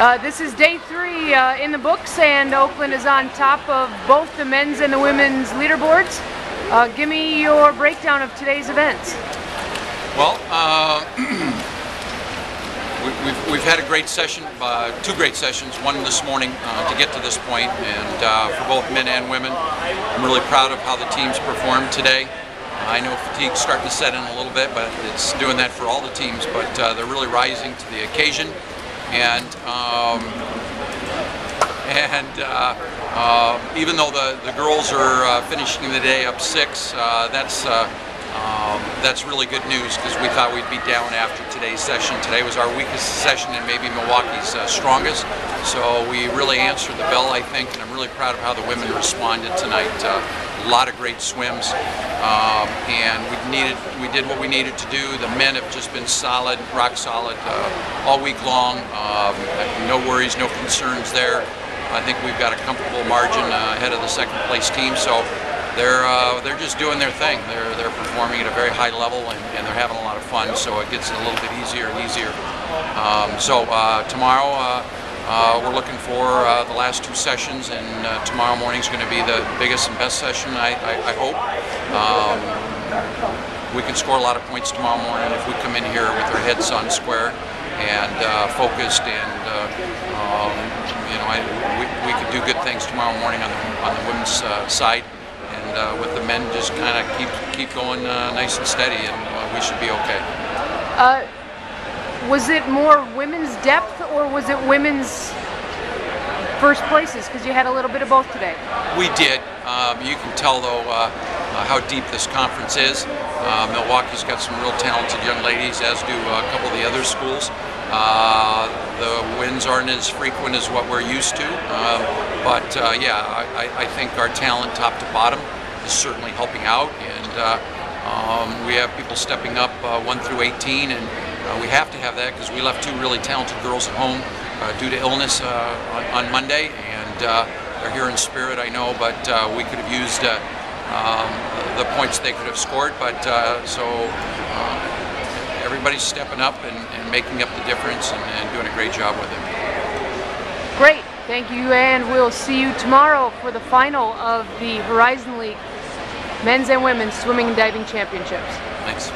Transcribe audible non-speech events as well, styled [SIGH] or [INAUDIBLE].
Uh, this is day three uh, in the books, and Oakland is on top of both the men's and the women's leaderboards. Uh, give me your breakdown of today's events. Well, uh, [CLEARS THROAT] we, we've, we've had a great session, uh, two great sessions, one this morning to get to this point, and for both men and women. I'm really proud of how the teams performed today. I know fatigue's starting to set in a little bit, but it's doing that for all the teams, but they're really rising to the occasion. And um, and uh, uh, even though the, the girls are uh, finishing the day up six, uh, that's uh, um, that's really good news because we thought we'd be down after today's session. Today was our weakest session and maybe Milwaukee's uh, strongest. So we really answered the bell, I think, and I'm really proud of how the women responded tonight. a lot of great swims, um, and we needed we did what we needed to do. The men have just been solid, rock solid all week long. Um, no worries, no concerns there. I think we've got a comfortable margin uh, ahead of the second place team. So they're uh, they're just doing their thing. They're they're performing at a very high level and, and they're having a lot of fun. So it gets a little bit easier and easier. Um, so uh, tomorrow. Uh, uh, we're looking for uh, the last two sessions, and uh, tomorrow morning is going to be the biggest and best session, I, I, I hope. Um, we can score a lot of points tomorrow morning if we come in here with our heads on square and focused and um, you know, I, we, we could do good things tomorrow morning on the, on the women's side, and uh, with the men just kind of keep keep going uh, nice and steady, and uh, we should be okay. Uh, was it more women's depth, or was it women's first places? Because you had a little bit of both today. We did. Um, you can tell though uh, how deep this conference is. Milwaukee's got some real talented young ladies, as do a couple of the other schools. Uh, the wins aren't as frequent as what we're used to, um, but uh, yeah, I, I, think our talent top to bottom is certainly helping out, and uh, um, we have people stepping up uh, 1 through 18, and uh, we have to have that because we left two really talented girls at home due to illness on, on, Monday, and they're here in spirit, I know, but we could have used um, the points they could have scored, but so everybody's stepping up and, and making up the difference and, and doing a great job with it. Great. Thank you, and we'll see you tomorrow for the final of the Horizon League Men's and Women's Swimming and Diving Championships. Thanks.